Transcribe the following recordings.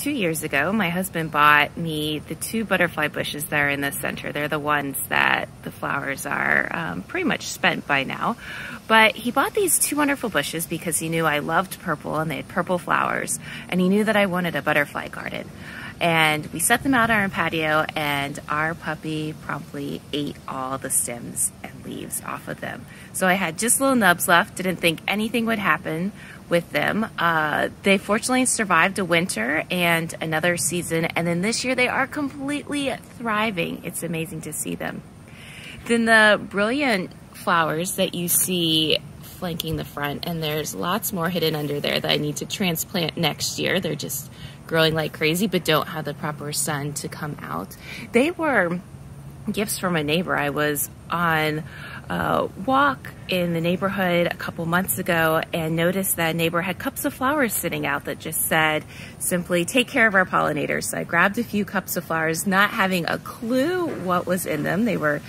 two years ago, my husband bought me the two butterfly bushes that are in the center. They're the ones that the flowers are um, pretty much spent by now. But he bought these two wonderful bushes because he knew I loved purple and they had purple flowers, and he knew that I wanted a butterfly garden. And we set them out on our patio, and our puppy promptly ate all the stems and leaves off of them. So I had just little nubs left, didn't think anything would happen with them. Uh, they fortunately survived a winter and another season, and then this year they are completely thriving. It's amazing to see them. Then the brilliant flowers that you see flanking the front, and there's lots more hidden under there that I need to transplant next year. They're just growing like crazy, but don't have the proper sun to come out. They were gifts from a neighbor. I was on a walk in the neighborhood a couple months ago and noticed that a neighbor had cups of flowers sitting out that just said simply take care of our pollinators. So I grabbed a few cups of flowers, not having a clue what was in them. They were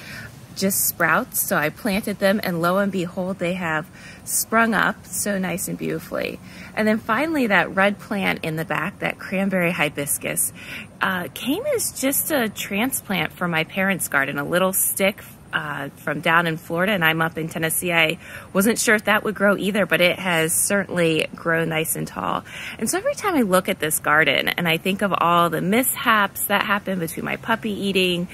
just sprouts. So I planted them and lo and behold, they have sprung up so nice and beautifully. And then finally that red plant in the back, that cranberry hibiscus, uh, came as just a transplant from my parents' garden, a little stick uh, from down in Florida and I'm up in Tennessee. I wasn't sure if that would grow either, but it has certainly grown nice and tall. And so every time I look at this garden and I think of all the mishaps that happened between my puppy eating,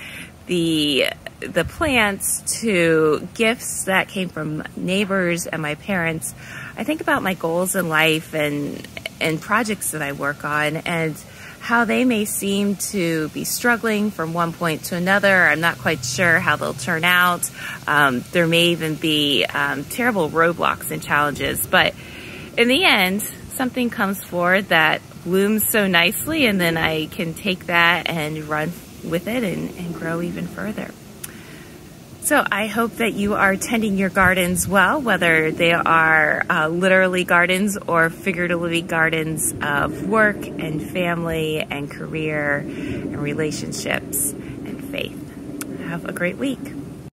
the the plants to gifts that came from neighbors and my parents, I think about my goals in life and and projects that I work on and how they may seem to be struggling from one point to another. I'm not quite sure how they'll turn out. Um, there may even be um, terrible roadblocks and challenges, but in the end, something comes forward that blooms so nicely, and then I can take that and run with it and, and grow even further. So I hope that you are tending your gardens well, whether they are uh, literally gardens or figuratively gardens of work and family and career and relationships and faith. Have a great week.